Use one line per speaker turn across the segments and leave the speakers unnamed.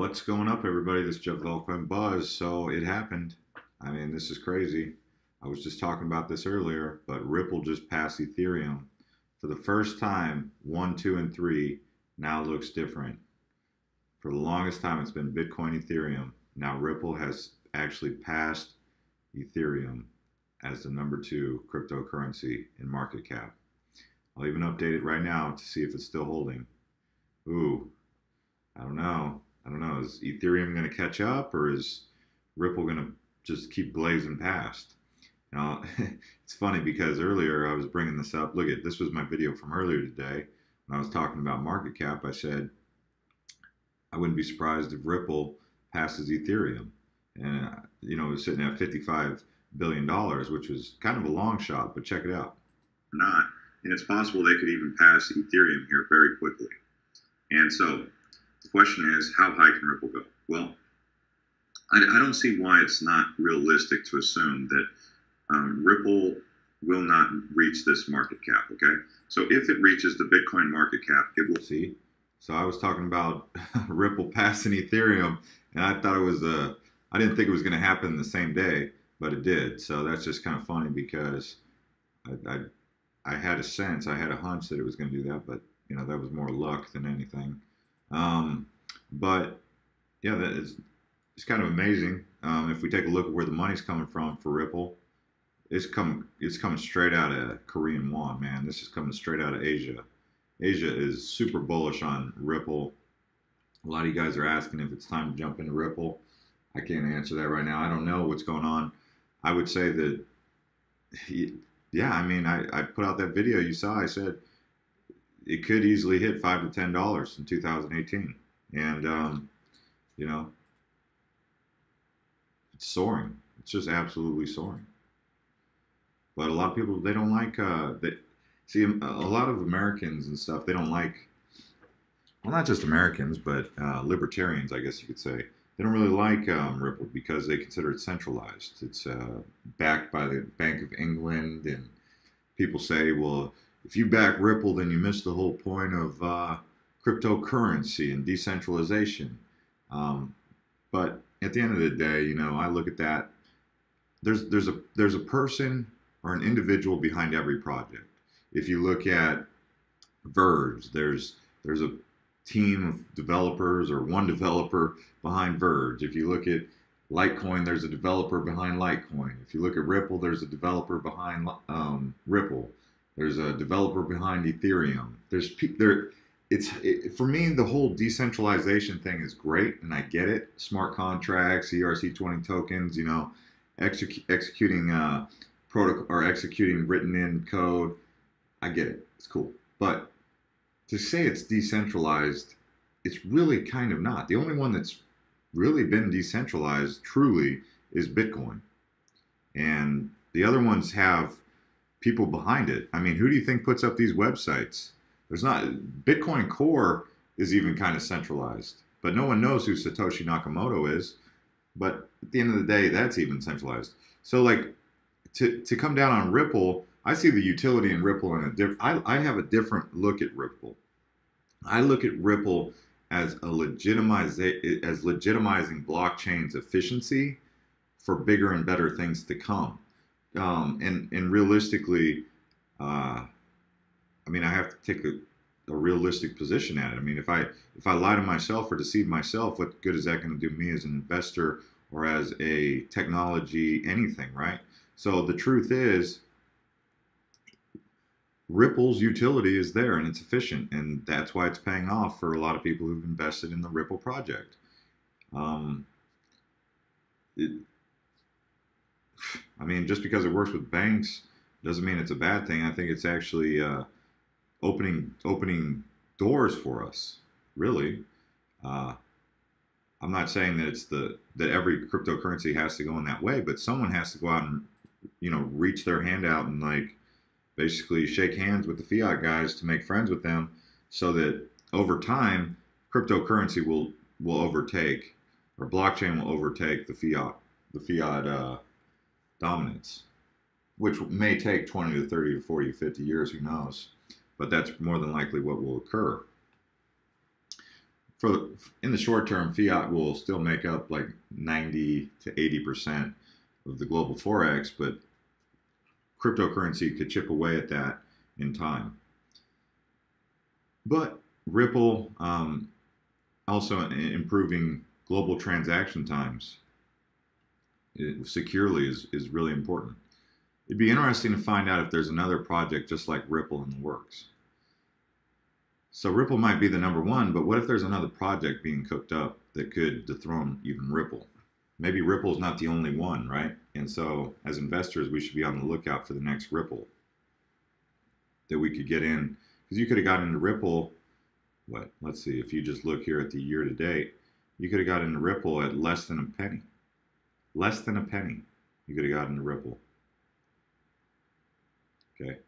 What's going up, everybody? This is Jeff Velcoin Buzz. So it happened. I mean, this is crazy. I was just talking about this earlier, but Ripple just passed Ethereum. For the first time, one, two, and three now looks different. For the longest time, it's been Bitcoin, Ethereum. Now Ripple has actually passed Ethereum as the number two cryptocurrency in market cap. I'll even update it right now to see if it's still holding. Ooh, I don't know. I don't know. Is Ethereum going to catch up or is Ripple going to just keep blazing past? Now, it's funny because earlier I was bringing this up. Look at this was my video from earlier today when I was talking about market cap. I said I wouldn't be surprised if Ripple passes Ethereum, and uh, you know, it was sitting at 55 billion dollars, which was kind of a long shot. But check it out.
Not, and it's possible they could even pass Ethereum here very quickly. And so the question is, how high can Ripple go? Well, I, I don't see why it's not realistic to assume that um, Ripple will not reach this market cap. Okay, so if it reaches the Bitcoin market cap, it will
see. So I was talking about Ripple passing Ethereum, and I thought it was a. I didn't think it was going to happen the same day, but it did. So that's just kind of funny because I, I, I had a sense, I had a hunch that it was going to do that, but you know that was more luck than anything. Um, but yeah, that is it's kind of amazing. Um, if we take a look at where the money's coming from for Ripple, it's coming it's coming straight out of Korean won, man. This is coming straight out of Asia. Asia is super bullish on Ripple. A lot of you guys are asking if it's time to jump into Ripple. I can't answer that right now. I don't know what's going on. I would say that, yeah, I mean, I, I put out that video you saw. I said it could easily hit five to ten dollars in 2018, and um, you know, it's soaring. It's just absolutely soaring. But a lot of people they don't like uh, that. See, a lot of Americans and stuff they don't like. Well, not just Americans, but uh, libertarians, I guess you could say. They don't really like um, Ripple because they consider it centralized. It's uh, backed by the Bank of England, and people say, well, if you back Ripple, then you miss the whole point of uh, cryptocurrency and decentralization. Um, but at the end of the day, you know, I look at that. There's there's a there's a person or an individual behind every project. If you look at Verge, there's there's a team of developers or one developer behind Verge. If you look at Litecoin, there's a developer behind Litecoin. If you look at Ripple, there's a developer behind um, Ripple. There's a developer behind Ethereum. There's there. It's it, for me the whole decentralization thing is great, and I get it. Smart contracts, ERC20 tokens, you know, execu- executing uh, protocol or executing written in code. I get it. It's cool, but to say it's decentralized, it's really kind of not. The only one that's really been decentralized truly is Bitcoin, and the other ones have people behind it. I mean, who do you think puts up these websites? There's not Bitcoin Core is even kind of centralized, but no one knows who Satoshi Nakamoto is. But at the end of the day, that's even centralized. So like to to come down on Ripple, I see the utility in Ripple in a. I, I have a different look at Ripple. I look at Ripple as a legitimize as legitimizing blockchain's efficiency for bigger and better things to come um, and and realistically, uh, I mean, I have to take a, a, realistic position at it. I mean, if I if I lie to myself or deceive myself, what good is that going to do me as an investor or as a technology anything, right? So the truth is, Ripple's utility is there and it's efficient, and that's why it's paying off for a lot of people who've invested in the Ripple project. Um, I mean, just because it works with banks doesn't mean it's a bad thing. I think it's actually uh, opening opening doors for us. Really, uh, I'm not saying that it's the that every cryptocurrency has to go in that way, but someone has to go out and you know reach their hand out and like basically shake hands with the fiat guys to make friends with them, so that over time cryptocurrency will will overtake or blockchain will overtake the fiat the fiat uh, dominance, which may take 20 to 30 to 40 to 50 years, who knows? But that's more than likely what will occur. for in the short term, fiat will still make up like 90 to 80 percent of the global forex, but cryptocurrency could chip away at that in time. But Ripple um, also improving global transaction times securely is, is really important. It'd be interesting to find out if there's another project just like Ripple in the works. So Ripple might be the number one, but what if there's another project being cooked up that could dethrone even Ripple? Maybe Ripple's not the only one, right? And so as investors, we should be on the lookout for the next Ripple that we could get in. Because you could have gotten into Ripple, what? Let's see, if you just look here at the year to date, you could have got into Ripple at less than a penny. Less than a penny, you could have gotten into Ripple. Okay.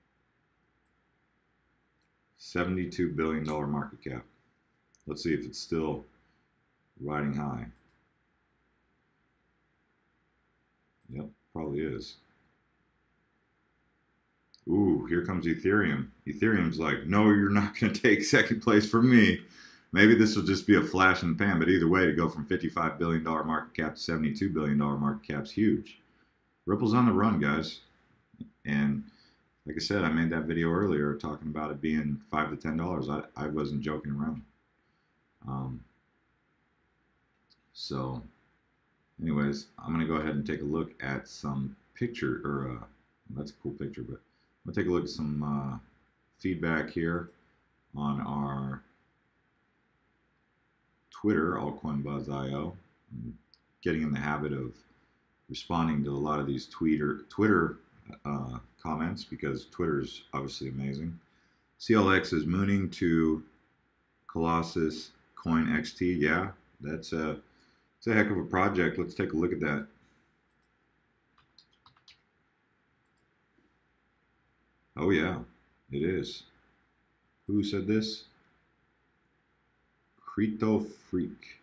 $72 billion market cap. Let's see if it's still riding high. Yep, probably is. Ooh, here comes Ethereum. Ethereum's like, no, you're not going to take second place from me. Maybe this will just be a flash in the pan, but either way, to go from $55 billion market cap to $72 billion market cap is huge. Ripple's on the run, guys. And like I said, I made that video earlier talking about it being five to ten dollars. I, I wasn't joking around. Um, so, anyways, I'm gonna go ahead and take a look at some picture, or uh, that's a cool picture, but I'm gonna take a look at some uh, feedback here on our Twitter, altcoinbuzz.io. I'm getting in the habit of responding to a lot of these Twitter Twitter uh, comments because Twitter is obviously amazing. CLX is mooning to Colossus Coin XT. Yeah, that's a, it's a heck of a project. Let's take a look at that. Oh yeah, it is. Who said this? Creto Freak.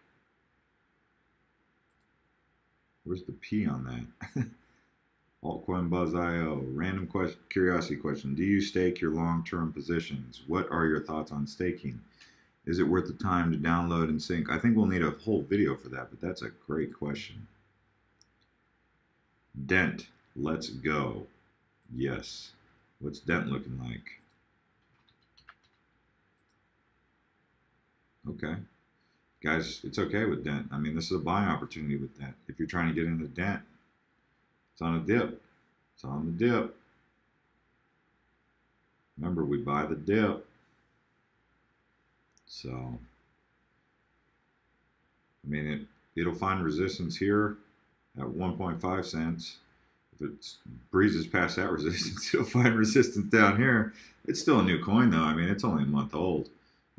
Where's the P on that? Altcoin Buzz IO. Random question, curiosity question. Do you stake your long-term positions? What are your thoughts on staking? Is it worth the time to download and sync? I think we'll need a whole video for that, but that's a great question. Dent. Let's go. Yes. What's Dent looking like? Okay. Guys, it's okay with Dent. I mean, this is a buying opportunity with Dent. If you're trying to get into Dent, it's on a dip. It's on the dip. Remember, we buy the dip. So, I mean, it, it'll find resistance here at 1.5 cents. If it breezes past that resistance, it'll find resistance down here. It's still a new coin, though. I mean, it's only a month old.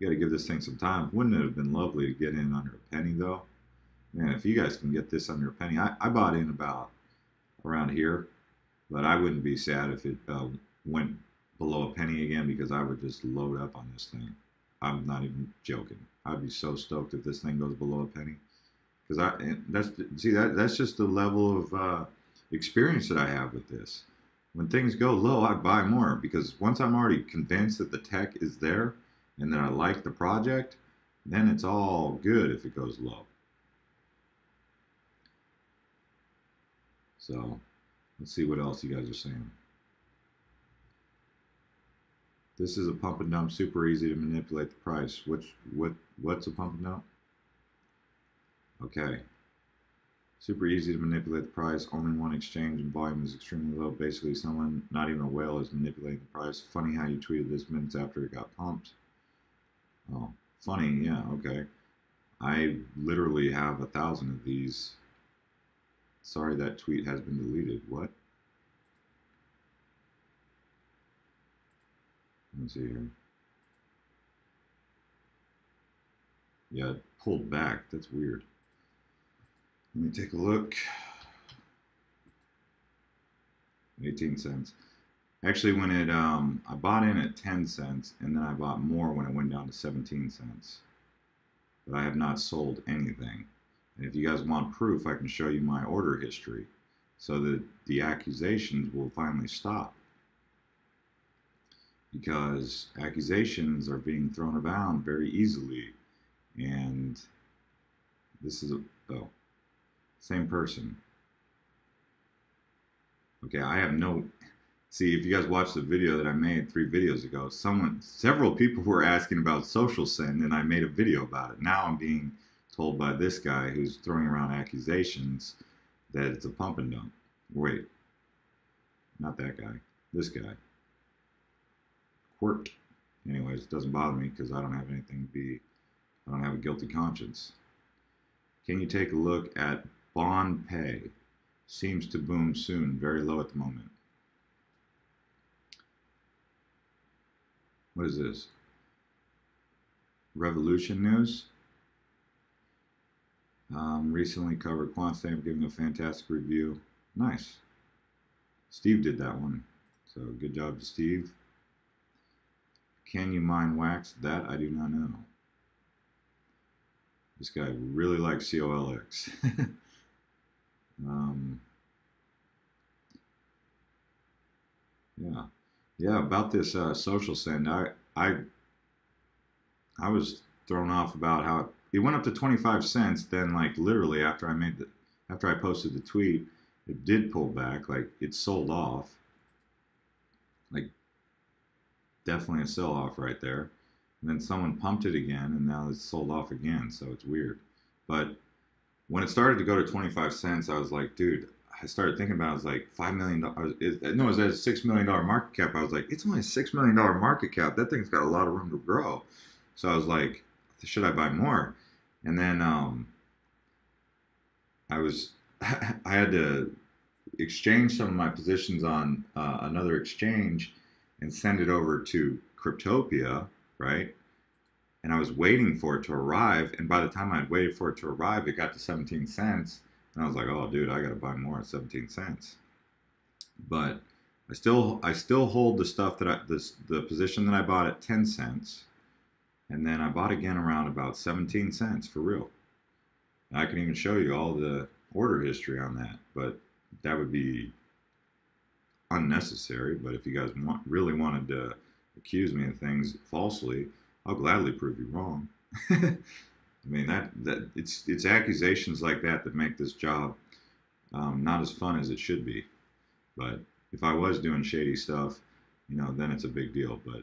You got to give this thing some time. Wouldn't it have been lovely to get in under a penny, though? Man, if you guys can get this under a penny, I, I bought in about around here. But I wouldn't be sad if it uh, went below a penny again because I would just load up on this thing. I'm not even joking. I'd be so stoked if this thing goes below a penny. Because I that's see that that's just the level of uh, experience that I have with this. When things go low, I buy more because once I'm already convinced that the tech is there and then I like the project, then it's all good if it goes low. So let's see what else you guys are saying. This is a pump and dump, super easy to manipulate the price. Which what what's a pump and dump? Okay. Super easy to manipulate the price. Only one exchange and volume is extremely low. Basically, someone, not even a whale, is manipulating the price. Funny how you tweeted this minutes after it got pumped. Oh, funny, yeah, okay. I literally have a thousand of these Sorry, that tweet has been deleted. What? Let's see here. Yeah, pulled back. That's weird. Let me take a look. 18 cents. Actually, when it, um, I bought in at 10 cents, and then I bought more when it went down to 17 cents. But I have not sold anything. And if you guys want proof, I can show you my order history so that the accusations will finally stop. Because accusations are being thrown around very easily and this is a oh same person. Okay, I have no. See, if you guys watched the video that I made three videos ago, someone, several people were asking about social send, and I made a video about it. Now I'm being told by this guy who's throwing around accusations that it's a pump and dump. Wait, not that guy. This guy. Quirk. Anyways, it doesn't bother me because I don't have anything to be. I don't have a guilty conscience. Can you take a look at Bonpay? Seems to boom soon, very low at the moment. What is this? Revolution News. Um, recently covered QuantStamp giving a fantastic review. Nice. Steve did that one. So good job to Steve. Can you mine wax? That I do not know. This guy really likes COLX. um, yeah, yeah. About this uh, social send, I, I, I was thrown off about how it, went up to twenty five cents. Then, like literally after I made the, after I posted the tweet, it did pull back. Like it sold off. Like definitely a sell off right there. And then someone pumped it again, and now it's sold off again. So it's weird. But when it started to go to 25 cents, I was like, dude, I started thinking about it, I was like, $5 million. No, it was a $6 million market cap. I was like, it's only a $6 million market cap. That thing's got a lot of room to grow. So I was like, should I buy more? And then um, I was, I had to exchange some of my positions on uh, another exchange and send it over to Cryptopia right? And I was waiting for it to arrive. And by the time I'd waited for it to arrive, it got to 17 cents. And I was like, oh, dude, I got to buy more at 17 cents. But I still, I still hold the stuff that I, this, the position that I bought at 10 cents. And then I bought again around about 17 cents for real. And I can even show you all the order history on that, but that would be unnecessary. But if you guys want, really wanted to accuse me of things falsely, I'll gladly prove you wrong. I mean that that it's it's accusations like that that make this job um, not as fun as it should be. But if I was doing shady stuff, you know, then it's a big deal. But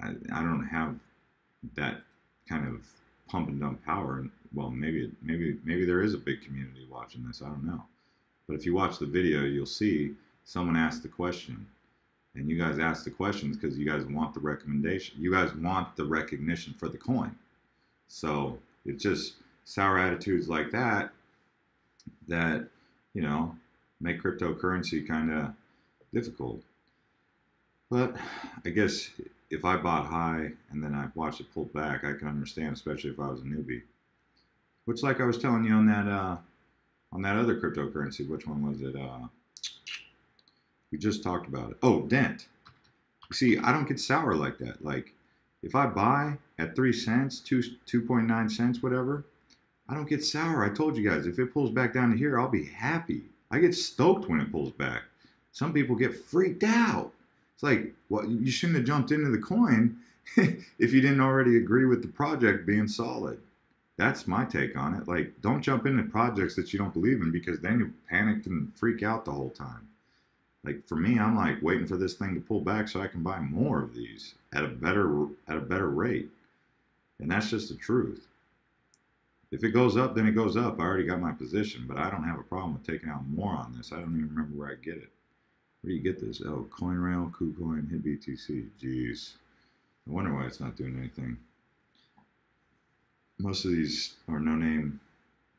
I, I don't have that kind of pump and dump power. Well, maybe maybe maybe there is a big community watching this. I don't know. But if you watch the video, you'll see someone asked the question and you guys ask the questions because you guys want the recommendation. You guys want the recognition for the coin. So it's just sour attitudes like that that, you know, make cryptocurrency kind of difficult. But I guess if I bought high and then I watched it pull back, I can understand, especially if I was a newbie. Which, like I was telling you on that uh, on that other cryptocurrency, which one was it? Uh, we just talked about it. Oh, Dent. See, I don't get sour like that. Like, if I buy at three cents, two two point nine cents, whatever, I don't get sour. I told you guys, if it pulls back down to here, I'll be happy. I get stoked when it pulls back. Some people get freaked out. It's like, well, you shouldn't have jumped into the coin if you didn't already agree with the project being solid. That's my take on it. Like, don't jump into projects that you don't believe in because then you panic and freak out the whole time. Like for me, I'm like waiting for this thing to pull back so I can buy more of these at a better at a better rate. And that's just the truth. If it goes up, then it goes up. I already got my position, but I don't have a problem with taking out more on this. I don't even remember where I get it. Where do you get this? Oh, CoinRail, KuCoin, HitBTC. Jeez. I wonder why it's not doing anything. Most of these are no-name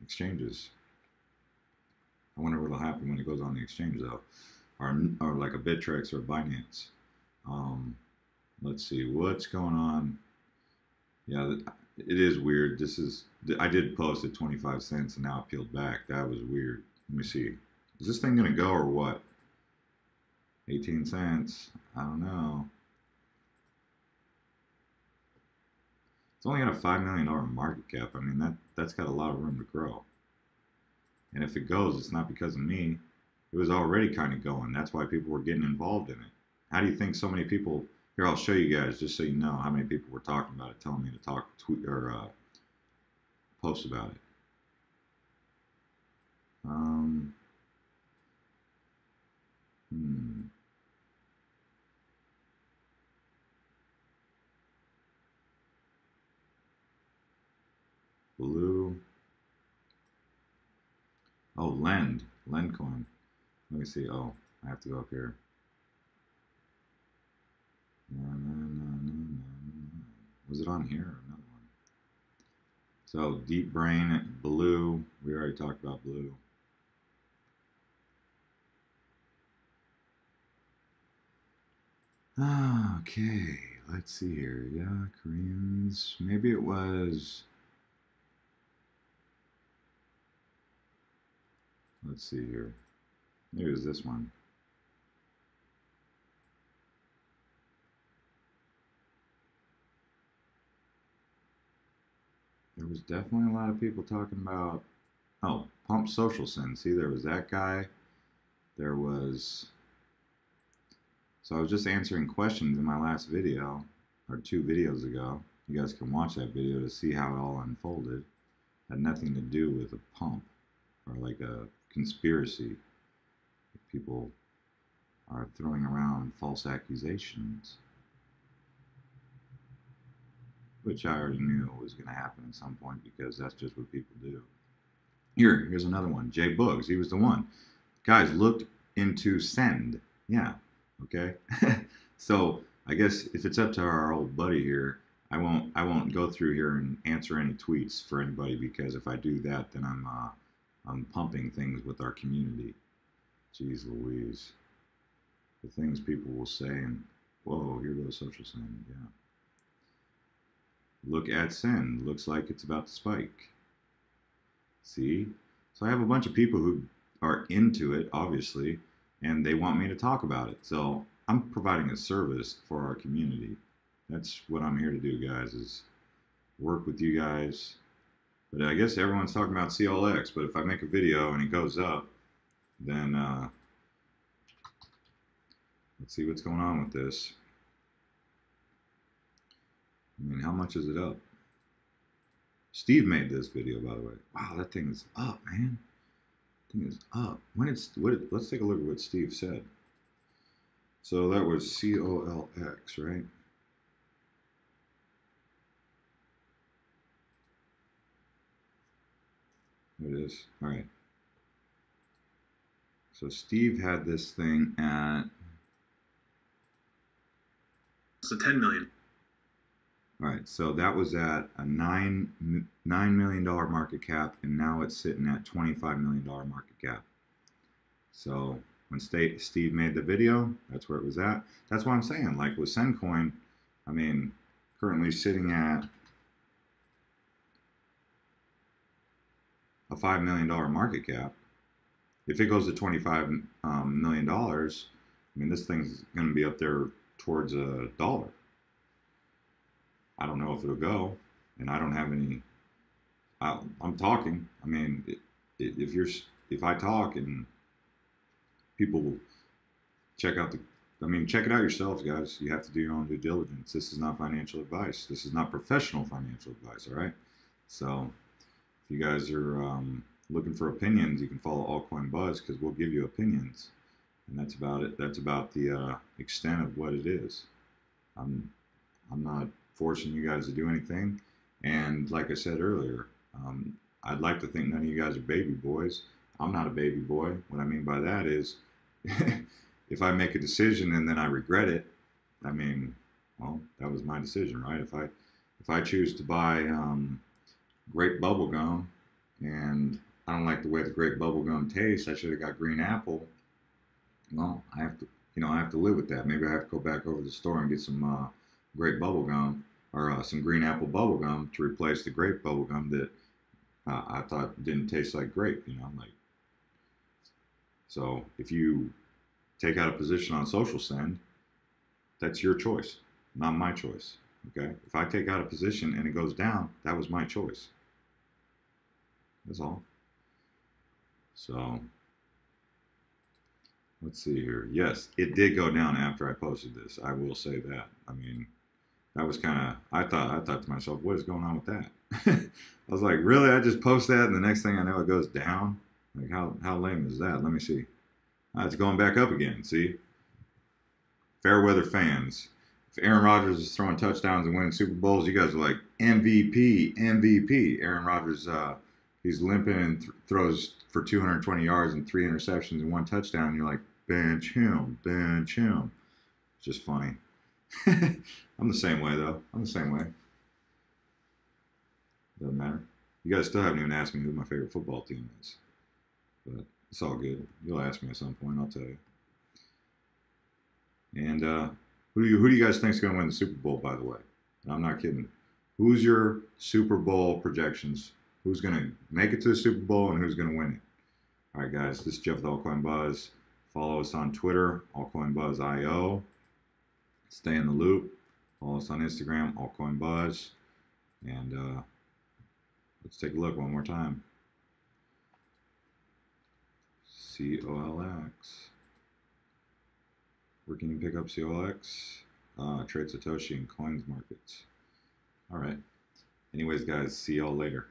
exchanges. I wonder what'll happen when it goes on the exchange, though or, or like a Bittrex or Binance. Um, let's see what's going on. Yeah, it is weird. This is I did post at 25 cents and now it peeled back. That was weird. Let me see. Is this thing gonna go or what? 18 cents. I don't know. It's only got a five million dollar market cap. I mean that that's got a lot of room to grow. And if it goes, it's not because of me it was already kind of going. That's why people were getting involved in it. How do you think so many people? Here, I'll show you guys just so you know how many people were talking about it, telling me to talk, tweet, or uh, post about it. Um, hmm. Blue. Oh, Lend. Lend coin. Let me see. Oh, I have to go up here. Was it on here or another one? So deep brain, blue. We already talked about blue. Okay, let's see here. Yeah, Koreans. Maybe it was. Let's see here. It was this one. There was definitely a lot of people talking about, oh, Pump Social Send. See, there was that guy. There was, so I was just answering questions in my last video, or two videos ago. You guys can watch that video to see how it all unfolded. Had nothing to do with a pump or like a conspiracy. People are throwing around false accusations, which I already knew was going to happen at some point because that's just what people do. Here, here's another one. Jay Boogs, he was the one. Guys, looked into send. Yeah, okay. so I guess if it's up to our old buddy here, I won't I won't go through here and answer any tweets for anybody because if I do that, then I'm uh, I'm pumping things with our community. Jeez Louise. The things people will say and whoa, here goes social send, yeah. Look at send. Looks like it's about to spike. See? So I have a bunch of people who are into it, obviously, and they want me to talk about it. So I'm providing a service for our community. That's what I'm here to do, guys, is work with you guys, but I guess everyone's talking about CLX, but if I make a video and it goes up, then uh, let's see what's going on with this. I mean, how much is it up? Steve made this video, by the way. Wow, that thing is up, man. That thing is up. When it's what? Let's take a look at what Steve said. So that was COLX, right? There it is. All right. So Steve had this thing at.
So 10 million.
All right. So that was at a nine nine million dollar market cap, and now it's sitting at 25 million dollar market cap. So when Steve made the video, that's where it was at. That's what I'm saying. Like with Sendcoin, I mean, currently sitting at a $5 million market cap. If it goes to $25 um, million dollars, I mean, this thing's going to be up there towards a dollar. I don't know if it'll go, and I don't have any. I, am talking. I mean, if you're, if I talk and people check out the, I mean, check it out yourselves, guys. You have to do your own due diligence. This is not financial advice. This is not professional financial advice. All right. So if you guys are um, looking for opinions, you can follow Altcoin Buzz because we'll give you opinions, and that's about it. That's about the uh, extent of what it is. I'm I'm not forcing you guys to do anything, and like I said earlier, um, I'd like to think none of you guys are baby boys. I'm not a baby boy. What I mean by that is, if I make a decision and then I regret it, I mean, well, that was my decision, right? If I if I choose to buy um, grape bubble gum, and I don't like the way the grape bubble gum tastes. I should have got green apple. Well, I have to, you know, I have to live with that. Maybe I have to go back over to the store and get some uh, grape bubble gum or uh, some green apple bubble gum to replace the grape bubble gum that uh, I thought didn't taste like grape. You know, I'm like so. If you take out a position on social send, that's your choice, not my choice. Okay. If I take out a position and it goes down, that was my choice. That's all. So let's see here. Yes, it did go down after I posted this. I will say that. I mean, that was kind of I thought I thought to myself, what is going on with that? I was like, really? I just post that, and the next thing I know, it goes down. Like how how lame is that? Let me see. Ah, it's going back up again. See, fair weather fans. If Aaron Rodgers is throwing touchdowns and winning Super Bowls, you guys are like MVP, MVP. Aaron Rodgers, uh, he's limping th- throws for 220 yards and three interceptions and one touchdown. You're like, bench him, bench him. It's just funny. I'm the same way though. I'm the same way. Doesn't matter. You guys still haven't even asked me who my favorite football team is, but it's all good. You'll ask me at some point. I'll tell you. And uh, who do you who do you guys think is going to win the Super Bowl? By the way, I'm not kidding. Who's your Super Bowl projections? Who's going to make it to the Super Bowl and who's going to win it? All right, guys. This is Jeff with Altcoin Buzz. Follow us on Twitter, altcoinbuzz.io. Stay in the loop. Follow us on Instagram, altcoinbuzz. And uh, let's take a look one more time. COLX. Where can you pick up COLX? Uh, Trade Satoshi and Coins Markets. All right. Anyways, guys, see y'all later.